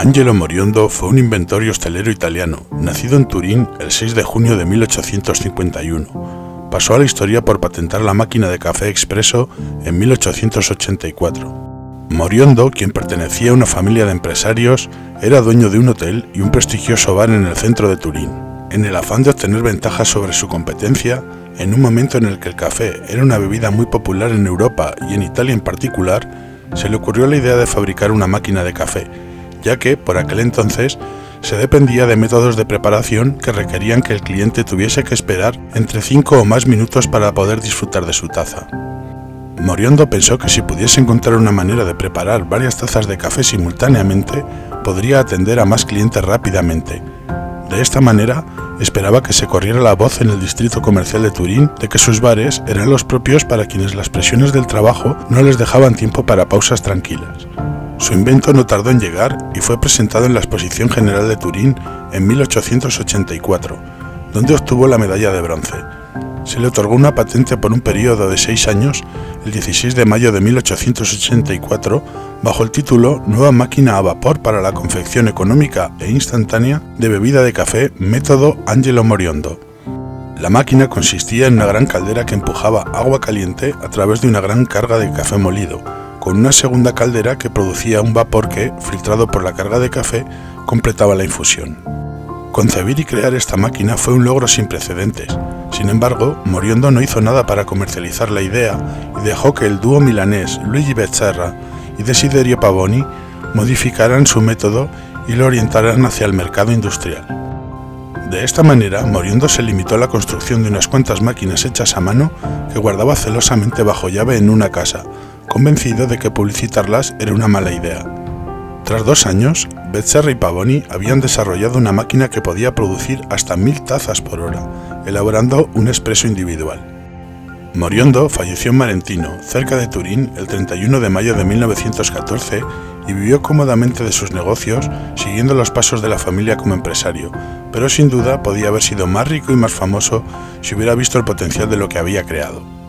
Angelo Moriondo fue un inventor y hostelero italiano, nacido en Turín el 6 de junio de 1851. Pasó a la historia por patentar la máquina de café expreso en 1884. Moriondo, quien pertenecía a una familia de empresarios, era dueño de un hotel y un prestigioso bar en el centro de Turín. En el afán de obtener ventajas sobre su competencia, en un momento en el que el café era una bebida muy popular en Europa y en Italia en particular, se le ocurrió la idea de fabricar una máquina de café ya que, por aquel entonces, se dependía de métodos de preparación que requerían que el cliente tuviese que esperar entre 5 o más minutos para poder disfrutar de su taza. Moriondo pensó que si pudiese encontrar una manera de preparar varias tazas de café simultáneamente, podría atender a más clientes rápidamente. De esta manera, esperaba que se corriera la voz en el distrito comercial de Turín de que sus bares eran los propios para quienes las presiones del trabajo no les dejaban tiempo para pausas tranquilas. Su invento no tardó en llegar y fue presentado en la Exposición General de Turín en 1884, donde obtuvo la medalla de bronce. Se le otorgó una patente por un periodo de seis años, el 16 de mayo de 1884, bajo el título Nueva máquina a vapor para la confección económica e instantánea de bebida de café, método Angelo Moriondo. La máquina consistía en una gran caldera que empujaba agua caliente a través de una gran carga de café molido, con una segunda caldera que producía un vapor que, filtrado por la carga de café, completaba la infusión. Concebir y crear esta máquina fue un logro sin precedentes. Sin embargo, Moriondo no hizo nada para comercializar la idea y dejó que el dúo milanés Luigi Becerra y Desiderio Pavoni modificaran su método y lo orientaran hacia el mercado industrial. De esta manera, Moriondo se limitó a la construcción de unas cuantas máquinas hechas a mano que guardaba celosamente bajo llave en una casa, convencido de que publicitarlas era una mala idea. Tras dos años, Becerra y Pavoni habían desarrollado una máquina que podía producir hasta mil tazas por hora, elaborando un expreso individual. Moriondo falleció en Marentino, cerca de Turín, el 31 de mayo de 1914 y vivió cómodamente de sus negocios, siguiendo los pasos de la familia como empresario, pero sin duda podía haber sido más rico y más famoso si hubiera visto el potencial de lo que había creado.